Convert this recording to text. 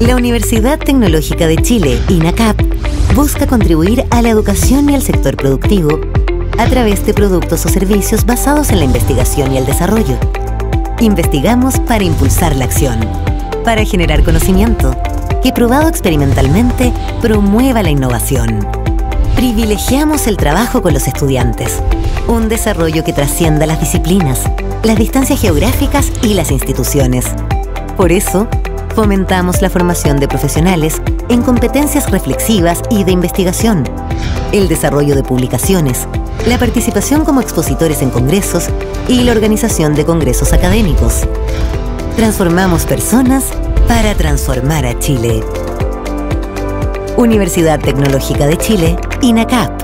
La Universidad Tecnológica de Chile, INACAP, busca contribuir a la educación y al sector productivo a través de productos o servicios basados en la investigación y el desarrollo. Investigamos para impulsar la acción, para generar conocimiento que probado experimentalmente promueva la innovación. Privilegiamos el trabajo con los estudiantes, un desarrollo que trascienda las disciplinas, las distancias geográficas y las instituciones. Por eso, fomentamos la formación de profesionales en competencias reflexivas y de investigación, el desarrollo de publicaciones, la participación como expositores en congresos y la organización de congresos académicos. Transformamos personas para transformar a Chile. Universidad Tecnológica de Chile, INACAP.